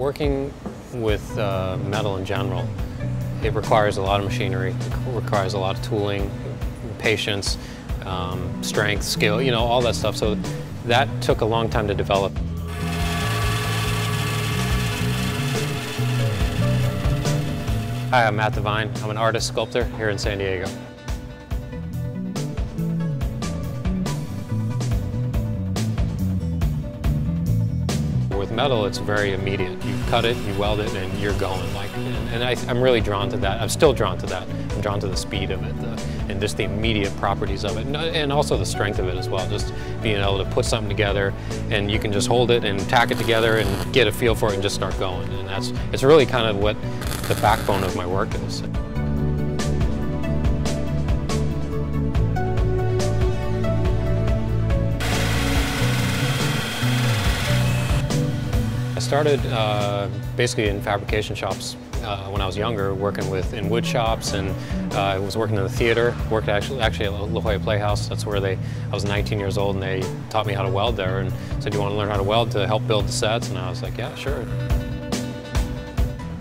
working with uh, metal in general, it requires a lot of machinery, it requires a lot of tooling, patience, um, strength, skill, you know, all that stuff. So that took a long time to develop. Hi, I'm Matt Devine. I'm an artist sculptor here in San Diego. With metal, it's very immediate. You cut it, you weld it, and you're going. Like, and, and I, am really drawn to that. I'm still drawn to that. I'm drawn to the speed of it the, and just the immediate properties of it, and, and, also the strength of it as well. Just being able to put something together, and you can just hold it and tack it together and get a feel for it and just start going. And that's it's really kind of what the backbone of my work is. Started uh, basically in fabrication shops uh, when I was younger, working with in wood shops, and uh, I was working in the theater. Worked actually actually at La Jolla Playhouse. That's where they. I was 19 years old, and they taught me how to weld there, and said, "Do "You want to learn how to weld to help build the sets?" And I was like, "Yeah, sure."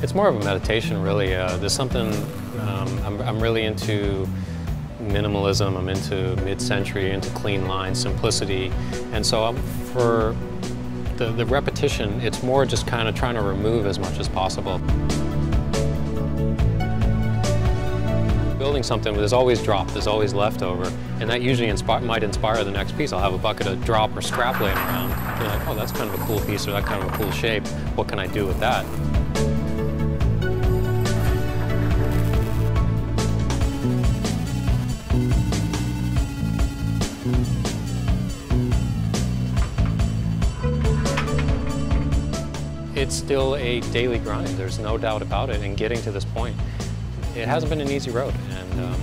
It's more of a meditation, really. Uh, there's something um, I'm, I'm really into minimalism. I'm into mid-century, into clean lines, simplicity, and so I'm, for the, the repetition, it's more just kind of trying to remove as much as possible. Building something, there's always drop, there's always leftover, and that usually inspi might inspire the next piece. I'll have a bucket of drop or scrap laying around. You're like, oh, that's kind of a cool piece or that kind of a cool shape. What can I do with that? It's still a daily grind. There's no doubt about it. And getting to this point, it hasn't been an easy road. And um,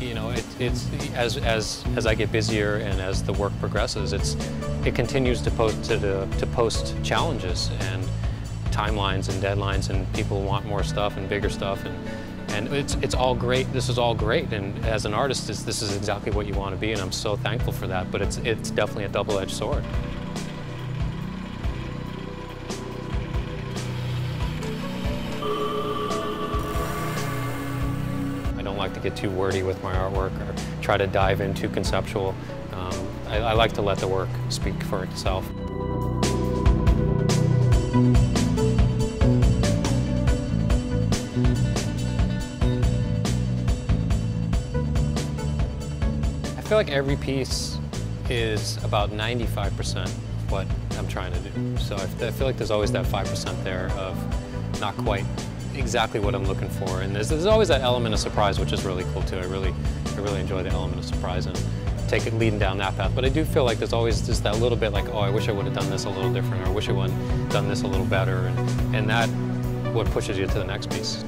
you know, it, it's as as as I get busier and as the work progresses, it's it continues to post to the, to post challenges and timelines and deadlines, and people want more stuff and bigger stuff and. And it's, it's all great, this is all great, and as an artist, this is exactly what you want to be, and I'm so thankful for that, but it's, it's definitely a double-edged sword. Like to get too wordy with my artwork or try to dive into conceptual. Um, I, I like to let the work speak for itself. I feel like every piece is about 95% what I'm trying to do. So I feel like there's always that 5% there of not quite exactly what I'm looking for. And there's, there's always that element of surprise, which is really cool too. I really, I really enjoy the element of surprise and take it leading down that path. But I do feel like there's always just that little bit like, oh, I wish I would have done this a little different, or I wish I would have done this a little better. And, and that what pushes you to the next piece.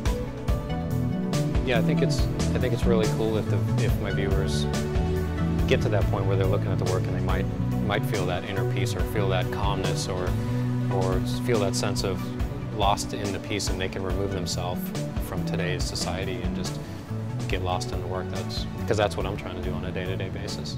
Yeah, I think it's, I think it's really cool if, the, if my viewers get to that point where they're looking at the work and they might, might feel that inner peace or feel that calmness or, or feel that sense of lost in the piece and they can remove themselves from today's society and just get lost in the work. That's because that's what I'm trying to do on a day-to-day -day basis.